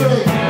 Spirit.